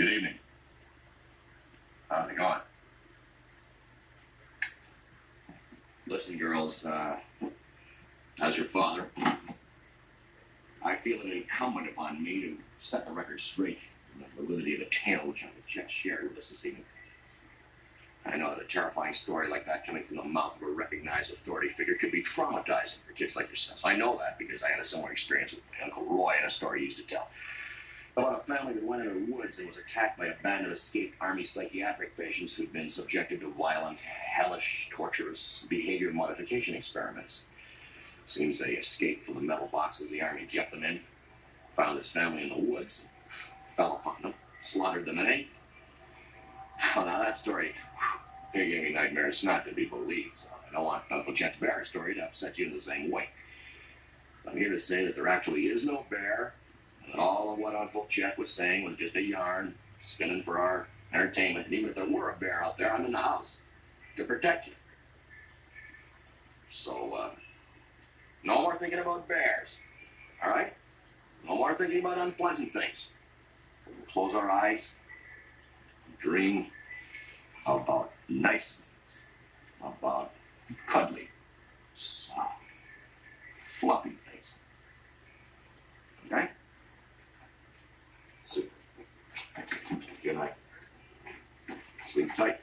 Good evening. How's it going? Listen, girls, uh, as your father, I feel it incumbent upon me to set the record straight on the validity of the tale which I've just shared with us this evening. I know that a terrifying story like that coming from the mouth of a recognized authority figure could be traumatizing for kids like yourselves. I know that because I had a similar experience with my Uncle Roy and a story he used to tell. About a family that went into the woods and was attacked by a band of escaped Army psychiatric patients who'd been subjected to violent, hellish, torturous behavior modification experiments. Seems they escaped from the metal boxes the Army kept them in, found this family in the woods, fell upon them, slaughtered them, and ate. Well, now that story it gave me nightmares not to be believed. So I don't want Uncle Chet's bear story to upset you in the same way. I'm here to say that there actually is no bear, and all of what Uncle Chet was saying was just a yarn spinning for our entertainment. And even if there were a bear out there, I'm in the house to protect you. So, uh, no more thinking about bears. All right? No more thinking about unpleasant things. We'll close our eyes, dream about nice things, about cuddly, soft, fluffy things. Okay? Super. Good Sleep tight.